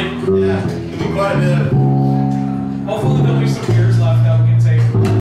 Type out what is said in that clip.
Yeah, it'll be quite a bit. Hopefully there'll be some beers.